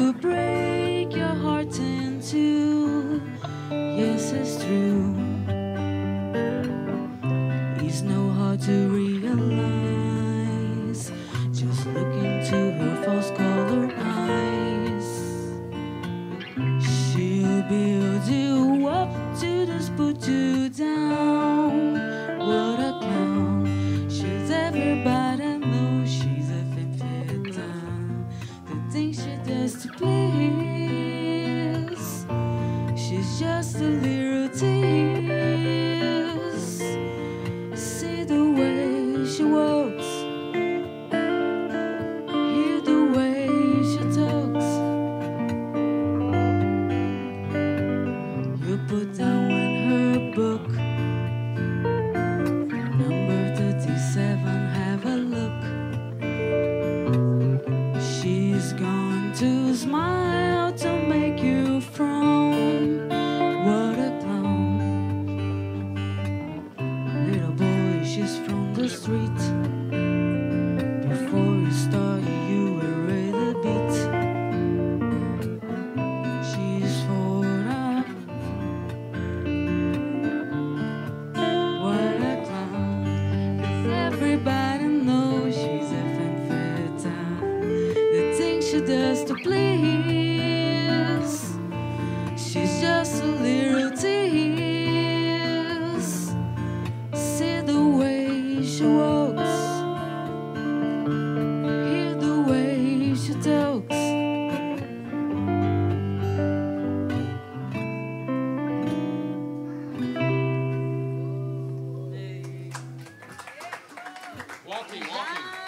to break your heart in two. Yes, it's true. It's no hard to realize. Just look into her false color eyes. She'll build you up to just put you down. Going to smile to make you frown. What a clown. Little boy, she's from the street. Before you start, you were to beat. She's for up. What a clown. 'Cause everybody she does to please. She's just a little tease. See the way she walks. Hear the way she talks. Walking, walking.